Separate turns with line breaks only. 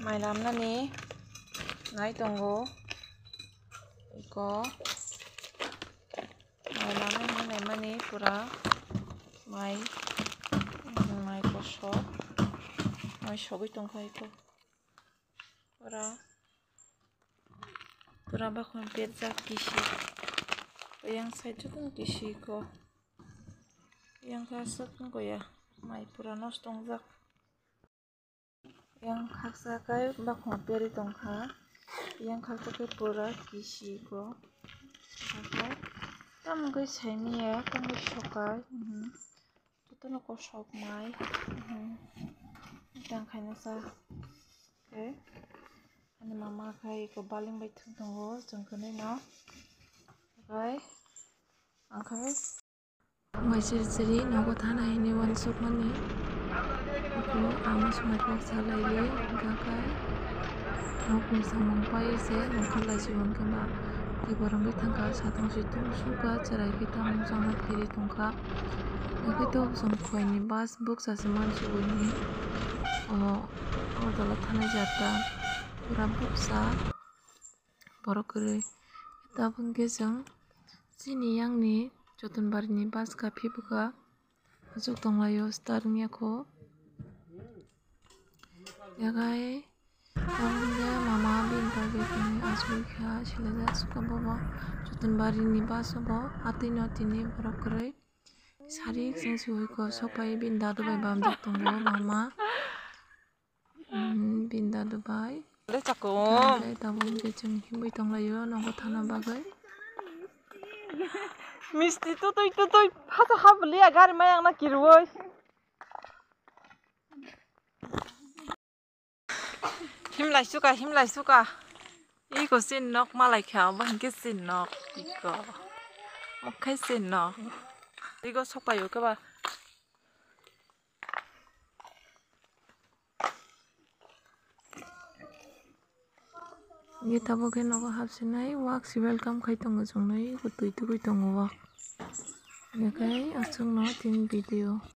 ma. Ikaw takap tunggu. Tunggu. Tunggu. Iko. Mainam na ni naima ni pura. Mai. Mai ko shop. Mai shop itong kai ko. Pura. Pura ba kung pizza kishi. Yang side tuh kishi ko. Yang kasut ko ya. Mai pura nostong zak. Yang khaksa kai bakho peri tongkha yang khaksa kai pura kisi ko khaksa tam kai saimi ya tam kai shokai tutono ko shok mai tang khai na sa okay ani mama khai ko baling bai thung tongo jongkone no kai angkai mai siri siri nogo thana hini aku amas makhluk salai gakai nok ni samong pai se nokal lai jiwan kema ki borong ke thangka satong situng suka cerai kita mungsana phiri tongka ngai to som khoi ni bas book sa. Seman si uni o o dala thana jata pura book sa borok kore kita bungke jang sini yang ni joton bari ni bas ka phibuka azuk tonglayo starting yako yagai Tawangga mama binta bekini asbul kya shilada suka baba jotan bari ni baso bo atin atini barakare sari sing suwi
him lại suka him lại suka ý có xin nóc mà lại khéo bằng cái xin nóc ý có một cái xin nóc ý có sốc bài các
bạn ये तब के नगो हाबसे नाय वाक सिवेल काम खाइतंग जोंनाय गुतुइ तुइ như वाक ở trong न तीन video.